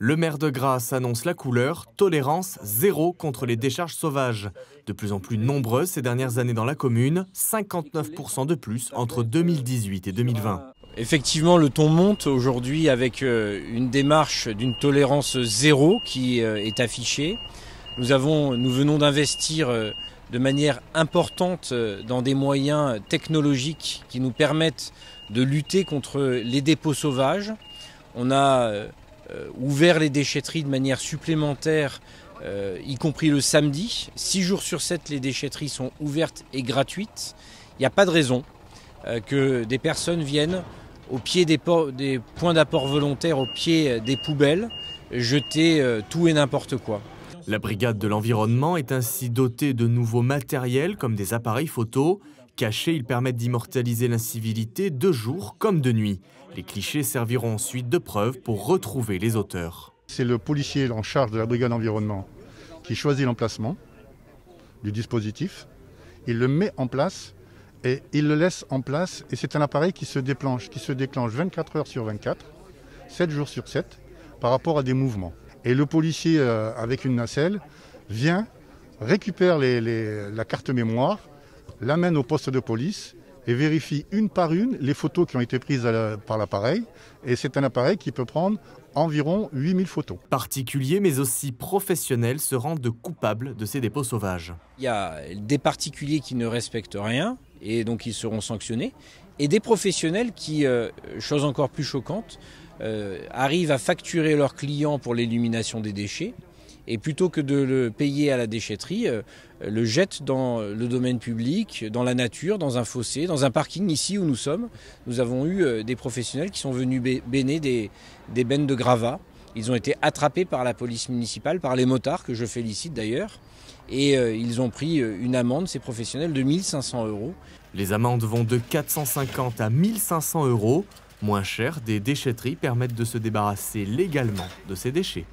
Le maire de Grasse annonce la couleur, tolérance zéro contre les décharges sauvages. De plus en plus nombreuses ces dernières années dans la commune, 59% de plus entre 2018 et 2020. Effectivement, le ton monte aujourd'hui avec euh, une démarche d'une tolérance zéro qui euh, est affichée. Nous, avons, nous venons d'investir euh, de manière importante dans des moyens technologiques qui nous permettent de lutter contre les dépôts sauvages. On a ouvert les déchetteries de manière supplémentaire, euh, y compris le samedi. Six jours sur sept, les déchetteries sont ouvertes et gratuites. Il n'y a pas de raison euh, que des personnes viennent au pied des, des points d'apport volontaires, au pied des poubelles, jeter tout et n'importe quoi. La brigade de l'environnement est ainsi dotée de nouveaux matériels comme des appareils photo. Cachés, ils permettent d'immortaliser l'incivilité de jour comme de nuit. Les clichés serviront ensuite de preuve pour retrouver les auteurs. C'est le policier en charge de la brigade environnement qui choisit l'emplacement du dispositif, il le met en place et il le laisse en place et c'est un appareil qui se déclenche, qui se déclenche 24 heures sur 24, 7 jours sur 7 par rapport à des mouvements. Et le policier euh, avec une nacelle vient, récupère la carte mémoire, l'amène au poste de police et vérifie une par une les photos qui ont été prises par l'appareil. Et c'est un appareil qui peut prendre environ 8000 photos. Particuliers mais aussi professionnels se rendent coupables de ces dépôts sauvages. Il y a des particuliers qui ne respectent rien et donc ils seront sanctionnés. Et des professionnels qui, euh, chose encore plus choquante, euh, arrivent à facturer leurs clients pour l'élimination des déchets et plutôt que de le payer à la déchetterie, euh, le jettent dans le domaine public, dans la nature, dans un fossé, dans un parking ici où nous sommes. Nous avons eu euh, des professionnels qui sont venus béner des, des bennes de gravats. Ils ont été attrapés par la police municipale, par les motards, que je félicite d'ailleurs. Et ils ont pris une amende, ces professionnels, de 1500 euros. Les amendes vont de 450 à 1500 euros. Moins cher, des déchetteries permettent de se débarrasser légalement de ces déchets.